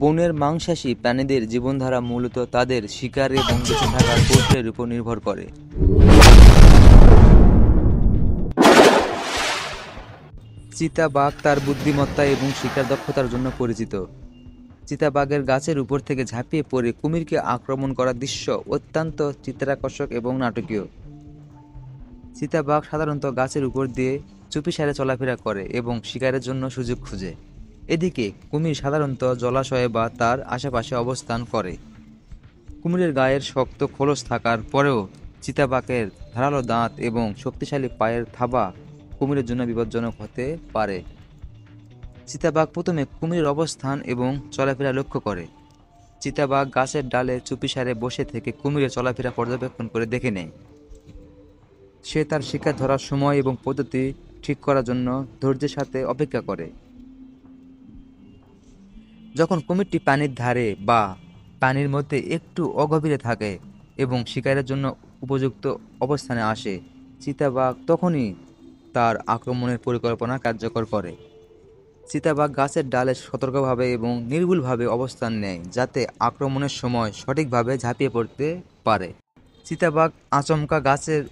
বনের মাংসাশী প্রাণীদের জীবনধারা মূলত তাদের শিকার এবং বেঁচে থাকার কৌশলের উপর নির্ভর করে। চিতাবাঘ তার বুদ্ধিমত্তা এবং শিকার দক্ষতার জন্য পরিচিত। চিতাবাঘের গাছের উপর থেকে ঝাঁপিয়ে পড়ে কুমিরকে আক্রমণ করার দৃশ্য অত্যন্ত চিত্রাকর্ষক এবং নাটকীয়। চিতাবাঘ সাধারণত গাছের উপর দিয়ে চুপিসারে চলাফেরা করে এবং শিকারের জন্য সুযোগ খুঁজে। এদিকে কুমির সাধারণত জলাশয়ে বা তার আশেপাশে অবস্থান করে। কুমিরের গায়ের শক্ত খোলস থাকার পরেও চিতাবাঘের ধারালো দাঁত এবং শক্তিশালী পায়ের থাবা কুমিরের জন্য বিপজ্জনক হতে পারে। চিতাবাঘ প্রথমে কুমিরের অবস্থান এবং চলাফেরা লক্ষ্য করে। চিতাবাঘ গাছের ডালে চুপিসারে বসে থেকে কুমিরের চলাফেরা পর্যবেক্ষণ করে দেখে নেয়। সে তার শিকার ধরার সময় এবং পদ্ধতি ঠিক করার জন্য ধৈর্যের সাথে অপেক্ষা করে। যখন কুমিরটি পানির ধারে বা পানির মধ্যে একটু অগভীরে থাকে এবং শিকারের জন্য উপযুক্ত অবস্থানে আসে, চিতাবাঘ তখনই তার আক্রমণের পরিকল্পনা কার্যকর করে। চিতাবাঘ গাছের ডালে সতর্কভাবে এবং নির্ভুলভাবে অবস্থান নেয় যাতে আক্রমণের সময় সঠিকভাবে ঝাঁপিয়ে পড়তে পারে। চিতাবাঘ আচমকা গাছের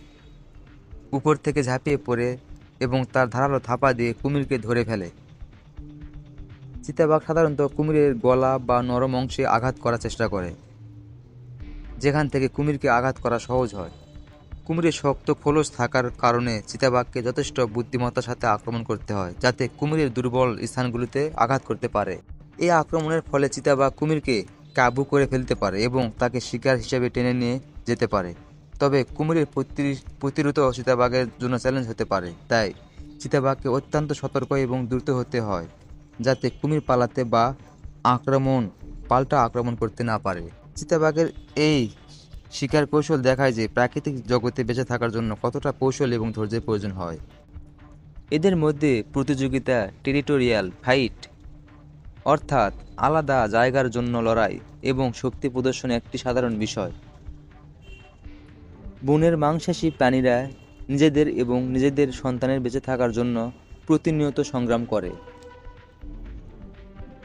উপর থেকে ঝাঁপিয়ে পড়ে এবং তার ধারালো থাপা দিয়ে কুমিরকে ধরে ফেলে। চিতাবাঘ সাধারণত কুমিরের গলা বা নরম অংশে আঘাত করার চেষ্টা করে, যেখান থেকে কুমিরকে আঘাত করা সহজ হয়। কুমিরের শক্ত খোলস থাকার কারণে চিতাবাঘকে যথেষ্ট বুদ্ধিমত্তার সাথে আক্রমণ করতে হয়, যাতে কুমিরের দুর্বল স্থানগুলিতে আঘাত করতে পারে। এই আক্রমণের ফলে চিতাবাঘ কুমিরকে কাবু করে ফেলতে পারে এবং তাকে শিকার হিসেবে টেনে নিয়ে যেতে পারে। তবে কুমিরের প্রতি- প্রতিরোধ চিতাবাঘের জন্য চ্যালেঞ্জ হতে পারে, তাই চিতাবাঘকে অত্যন্ত সতর্ক এবং দ্রুত হতে হয়। যাতে কুমির পালাতে বা আক্রমণ, পাল্টা আক্রমণ করতে না পারে। চিতাবাঘের এই শিকার কৌশল দেখায় যে প্রাকৃতিক জগতে বেঁচে থাকার জন্য কতটা কৌশল এবং ধৈর্যের প্রয়োজন হয়। এদের মধ্যে প্রতিযোগিতা, টেরিটোরিয়াল, ফাইট অর্থাৎ আলাদা জায়গার জন্য লড়াই এবং শক্তি প্রদর্শন একটি সাধারণ বিষয়। বনের মাংসাশী প্রাণীরা নিজেদের এবং নিজেদের সন্তানের বেঁচে থাকার জন্য প্রতিনিয়ত সংগ্রাম করে।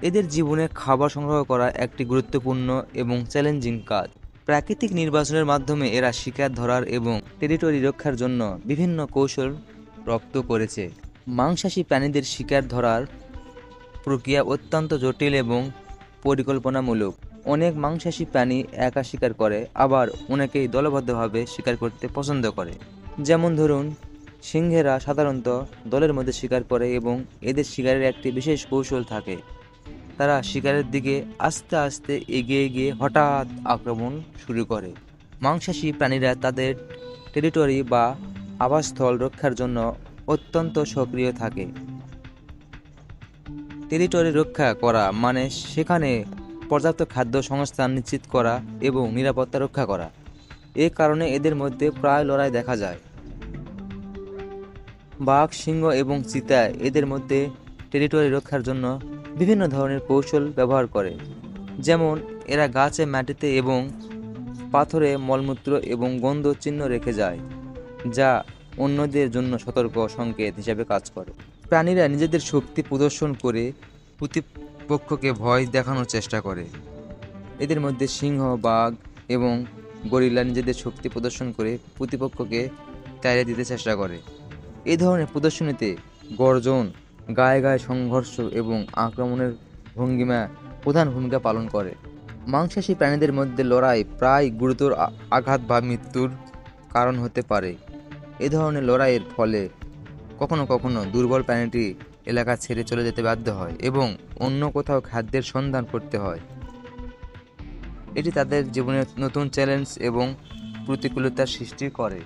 এদের জীবনে খাবার সংগ্রহ করা একটি গুরুত্বপূর্ণ এবং চ্যালেঞ্জিং কাজ। প্রাকৃতিক নির্বাচনের মাধ্যমে এরা শিকার ধরার এবং টেরিটরি রক্ষার জন্য বিভিন্ন কৌশল রপ্ত করেছে। মাংসাশী প্রাণীদের শিকার ধরার প্রক্রিয়া অত্যন্ত জটিল এবং পরিকল্পনামূলক। অনেক মাংসাশী প্রাণী একা শিকার করে, আবার অনেকেই দলবদ্ধভাবে শিকার করতে পছন্দ করে। যেমন ধরুন, সিংহেরা সাধারণত দলের মধ্যে শিকার করে এবং এদের শিকারের একটি বিশেষ কৌশল থাকে। তারা শিকারের দিকে আস্তে আস্তে এগিয়ে গিয়ে হঠাৎ আক্রমণ শুরু করে। মাংসাশী প্রাণীরা তাদের টেরিটরি বা আবাসস্থল রক্ষার জন্য অত্যন্ত সক্রিয় থাকে। টেরিটরি রক্ষা করা মানে সেখানে পর্যাপ্ত খাদ্য সংস্থান নিশ্চিত করা এবং নিরাপত্তা রক্ষা করা। এ কারণে এদের মধ্যে প্রায় লড়াই দেখা যায়। বাঘ, সিংহ এবং চিতা এদের মধ্যে টেরিটরি রক্ষার জন্য বিভিন্ন ধরনের কৌশল ব্যবহার করে। যেমন, এরা গাছে মাটিতে এবং পাথরে মলমূত্র এবং গন্ধ চিহ্ন রেখে যায়, যা অন্যদের জন্য সতর্ক সংকেত হিসাবে কাজ করে। প্রাণীরা নিজেদের শক্তি প্রদর্শন করে প্রতিপক্ষকে ভয় দেখানোর চেষ্টা করে। এদের মধ্যে সিংহ, বাঘ এবং গরিলা নিজেদের শক্তি প্রদর্শন করে প্রতিপক্ষকে তাড়িয়ে দিতে চেষ্টা করে। এই ধরনের প্রদর্শনীতে গর্জন গায়ে গায়ে সংঘর্ষ এবং আক্রমণের ভঙ্গিমা প্রধান ভূমিকা পালন করে। মাংসাশী প্রাণীদের মধ্যে লড়াই প্রায় গুরুতর আঘাত বা মৃত্যুর কারণ হতে পারে। এ ধরনের লড়াইয়ের ফলে কখনো কখনো দুর্বল প্রাণীটি এলাকা ছেড়ে চলে যেতে বাধ্য হয় এবং অন্য কোথাও খাদ্যের সন্ধান করতে হয়। এটি তাদের জীবনে নতুন চ্যালেঞ্জ এবং প্রতিকূলতার সৃষ্টি করে।